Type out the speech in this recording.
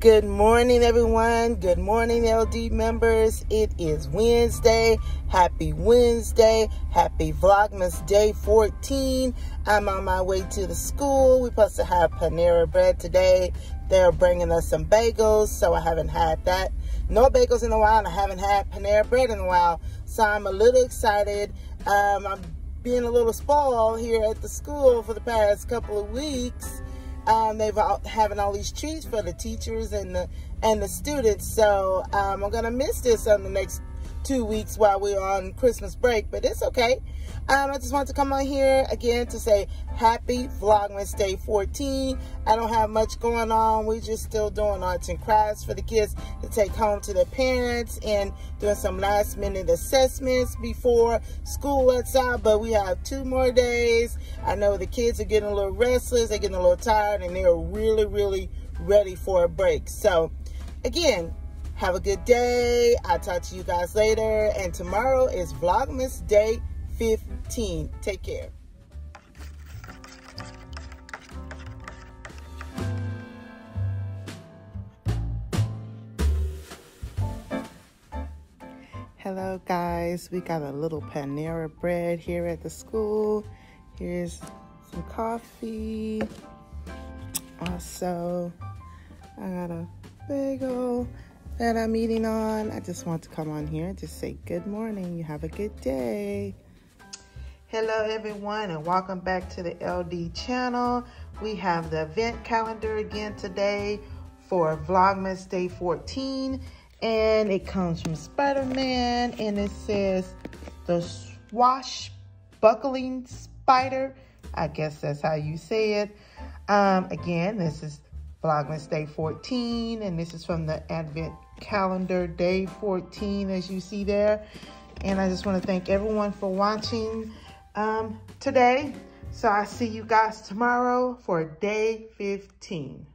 Good morning, everyone. Good morning, LD members. It is Wednesday. Happy Wednesday. Happy Vlogmas Day 14. I'm on my way to the school. We're supposed to have Panera bread today. They're bringing us some bagels, so I haven't had that. No bagels in a while, and I haven't had Panera bread in a while. So I'm a little excited. Um, I'm being a little spoiled here at the school for the past couple of weeks um, they've all, having all these treats for the teachers and the and the students. So um, I'm gonna miss this on the next two weeks while we're on Christmas break, but it's okay. Um, I just want to come on here again to say happy Vlogmas Day 14. I don't have much going on. We're just still doing arts and crafts for the kids to take home to their parents and doing some last minute assessments before school lets out. But we have two more days. I know the kids are getting a little restless. They're getting a little tired and they're really, really ready for a break. So again, have a good day. I'll talk to you guys later. And tomorrow is Vlogmas Day 15. Take care. Hello guys, we got a little Panera bread here at the school. Here's some coffee. Also, I got a bagel that I'm eating on. I just want to come on here and just say good morning. You have a good day. Hello everyone and welcome back to the LD channel. We have the Advent calendar again today for Vlogmas Day 14 and it comes from Spider-Man and it says the swashbuckling spider. I guess that's how you say it. Um, again, this is Vlogmas Day 14 and this is from the Advent calendar day 14 as you see there. And I just want to thank everyone for watching um, today. So I see you guys tomorrow for day 15.